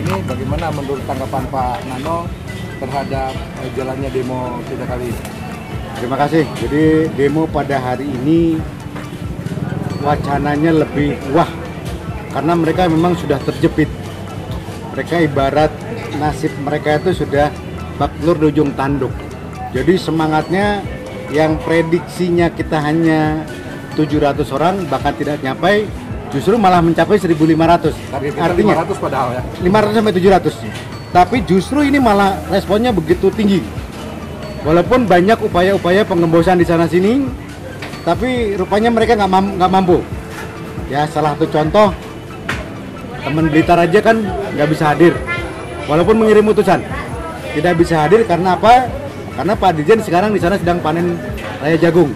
ini bagaimana menurut tanggapan Pak Nano terhadap eh, jalannya demo kita kali ini? Terima kasih. Jadi demo pada hari ini wacananya lebih wah karena mereka memang sudah terjepit. Mereka ibarat nasib mereka itu sudah bak telur di ujung tanduk. Jadi semangatnya yang prediksinya kita hanya 700 orang bahkan tidak nyampe justru malah mencapai 1500. Target kita Artinya 500 padahal ya. 500 sampai 700. Tapi justru ini malah responnya begitu tinggi. Walaupun banyak upaya-upaya pengembosan di sana sini, tapi rupanya mereka nggak mam- mampu. Ya salah satu contoh teman Blitar aja kan nggak bisa hadir, walaupun mengirim utusan tidak bisa hadir karena apa? Karena Pak Dirjen sekarang di sana sedang panen raya jagung,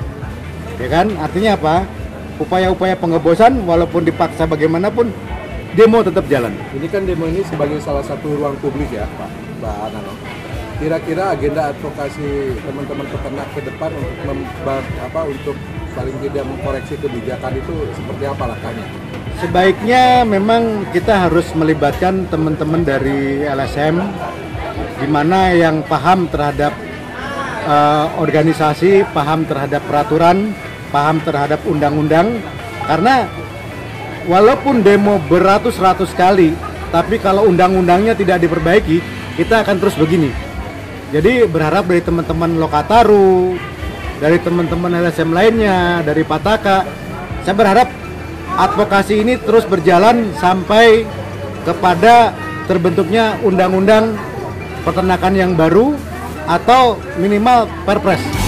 ya kan? Artinya apa? Upaya-upaya pengebosan walaupun dipaksa bagaimanapun demo tetap jalan. Ini kan demo ini sebagai salah satu ruang publik ya Pak, Pak Nano. Kira-kira agenda advokasi teman-teman peternak ke depan untuk apa untuk paling tidak mengkoreksi kebijakan itu seperti apa langkahnya? Sebaiknya memang kita harus melibatkan teman-teman dari LSM di mana yang paham terhadap eh, organisasi, paham terhadap peraturan, paham terhadap undang-undang karena walaupun demo beratus-ratus kali tapi kalau undang-undangnya tidak diperbaiki kita akan terus begini. Jadi berharap dari teman-teman Lokataru dari teman-teman LSM lainnya dari Pataka saya berharap advokasi ini terus berjalan sampai kepada terbentuknya undang-undang peternakan yang baru atau minimal perpres